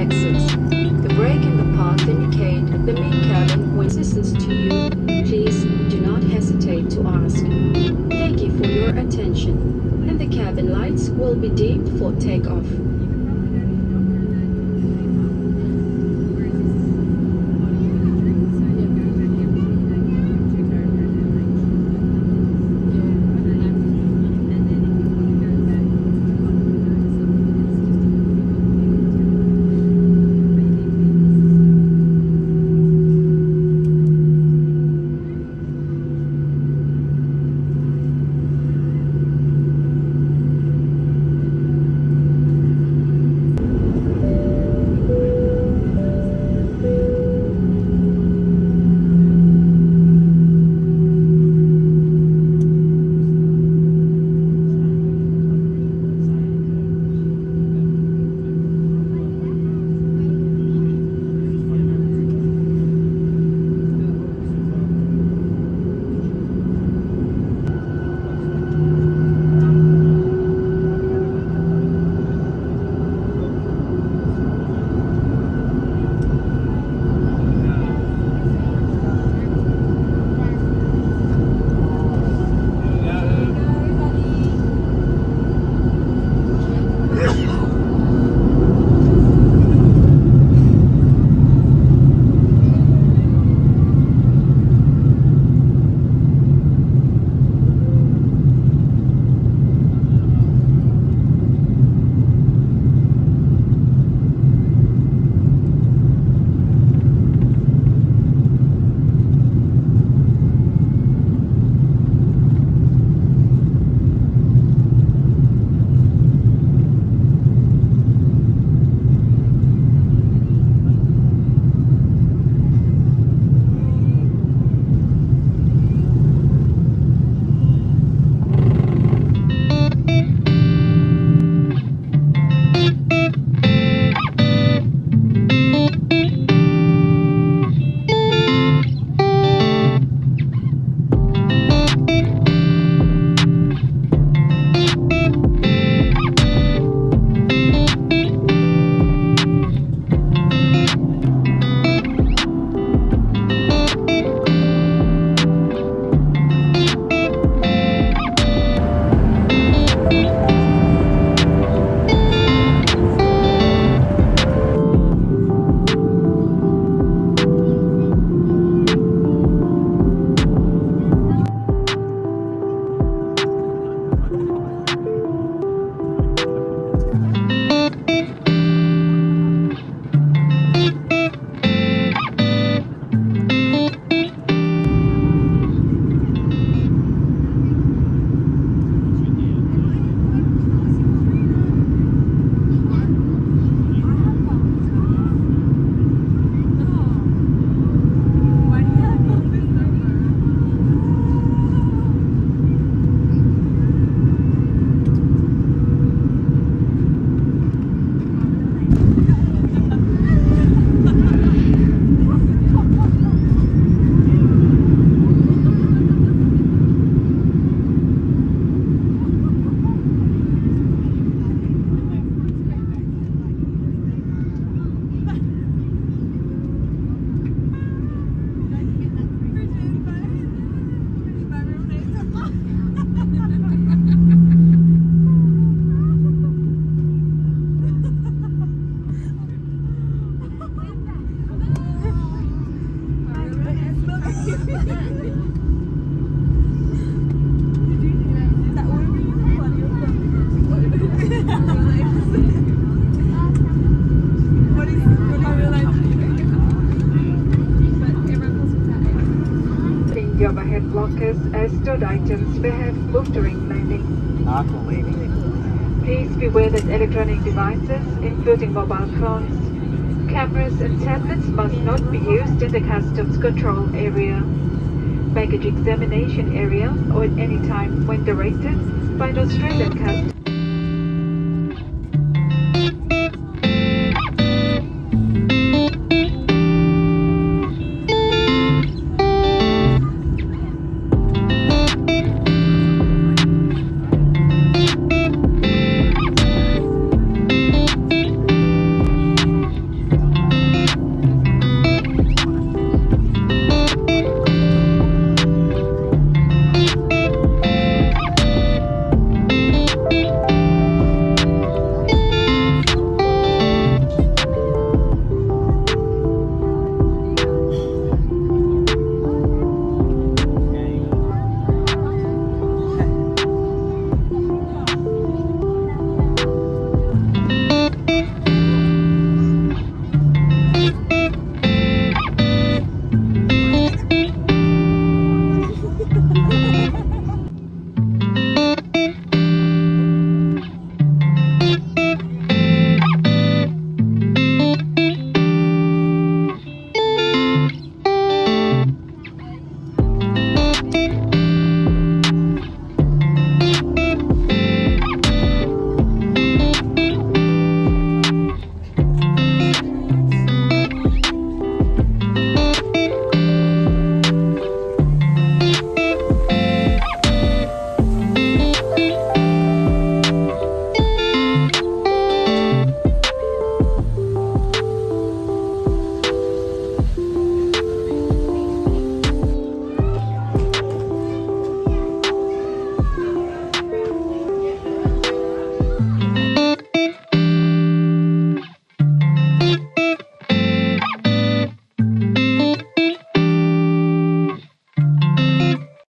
exits. The break in the path indicate the main cabin when assistance to you. Please do not hesitate to ask. Thank you for your attention. And the cabin lights will be dimmed for takeoff. As stored items may have moved during landing. Leaving. Please beware that electronic devices, including mobile phones, cameras and tablets must not be used in the customs control area, baggage examination area or at any time when directed by the Australian Customs.